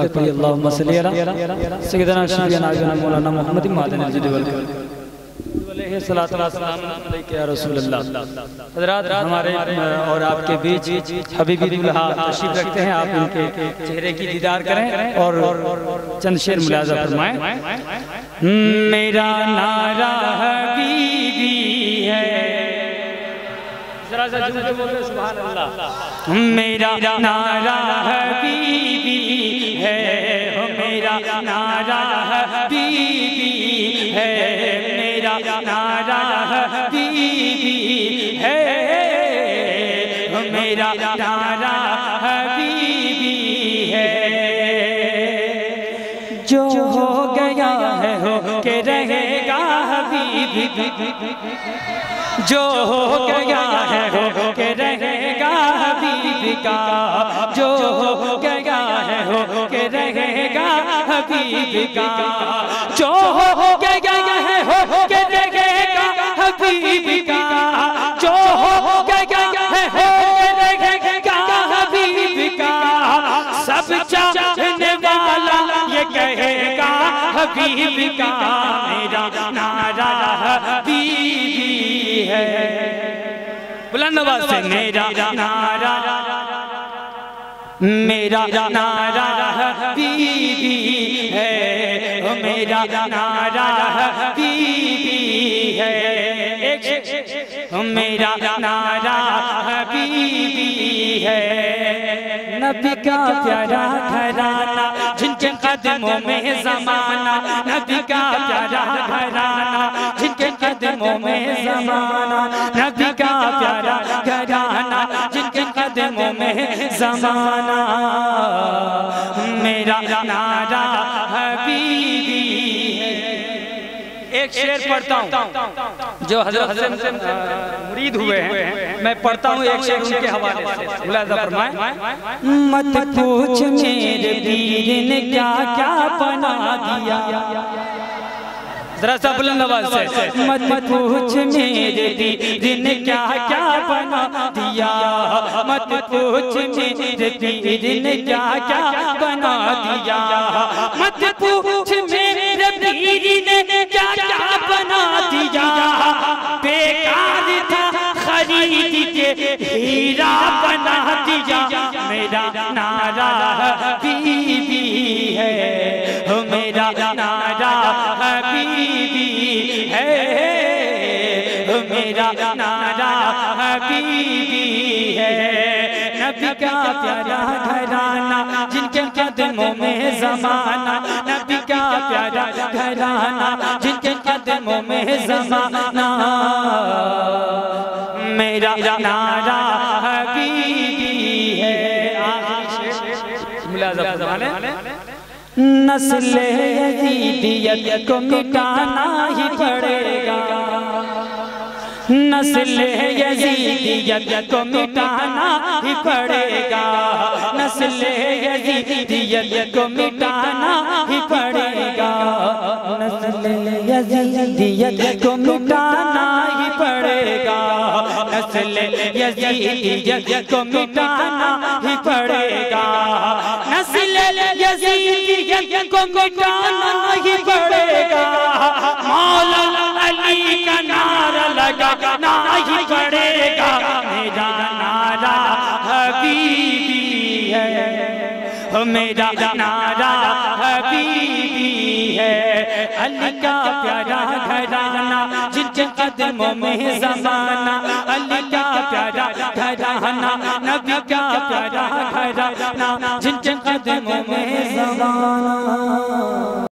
पाक पढ़िए अल्लाहुम्मा सल्ली अला सय्यिदना शफीना नबीना मौलाना मुहम्मद मादन अल वल हजरात हमारे और आपके बीच हबीबी दुल्हा तशरीफ़ रखते हैं आप इनके चेहरे की दीदार करें और चंद शेर मुलाजा फरमाएँ मेरा नारा हबीबी है मेरा नारा हबीबी है हो मेरा नारा हबीबी है, मेरा नारा हबीबी है हो मेरा नारा हबीबी है। जो हो गया है, हो के रहेगा हबीबी जो हो गया है, हो के रहेगा हबीब का। जो हो गया है के रहेगा हबीब। का जो हो गया है हो के रहेगा हबीब। का जो हो गया है हो के रहेगा हबीब। का सब चाहने वाला ये कहेगा हबीब का मेरा नारा हबीबी है। बुलंद आवाज़ से मेरा नारा मेरा नारा हबीबी है। मेरा नारा हबीबी है। मेरा नारा हबीबी है। नबी का प्यारा घराना, जिनके कदमों में जमाना। नबी का प्यारा घराना, जिनके कदमों में जमाना। नबी का प्यारा घराना जिनके में जमाना मेरा नारा हबीबी एक शेर पढ़ता हूँ जो हज़रत से मुरीद हुए हैं। मैं पढ़ता हूँ एक शेर उनके हवाले से। फरमाए मत पूछ मेरे पीर ने क्या क्या बना दिया। जरा सा बुलंद आवाज़ से। मत पूछ मेरे पीर ने क्या क्या बना दिया। मत पूछ मेरे पीर ने क्या क्या बना दिया। मत पूछ मेरे पीर ने क्या क्या बना दिया। बेकार था खरीद के हीरा बना दिया। मेरा नारा बीबी है। मेरा नारा बीबी है। मेरा नारा बीबी है। नबी का प्यारा घराना जिनके कदमों में जमाना। नबी का प्यारा घराना जिनके कदमों में जमाना। मेरा नारा हबीबी है। नस्ल यजीदियत को मिटाना ही पड़ेगा। नस्ल यजीदियत को मिटाना ही पड़ेगा। नस्ल यजीदियत को मिटाना ही पड़ेगा। नस्ल यजीदियत को नस्ल यजीदियत को मिटाना ही पड़ेगा। नस्ल यजीदियत को मिटाना ही पड़ेगा। मौला अली का नारा लगा ना ही पड़ेगा। मेरा नारा हबीबी है। मेरा नारा अली का प्यारा घराना, जिनके कदमों में जमाना। अली का प्यारा घराना, नबी का प्यारा घराना, जिनके कदमों में जमाना।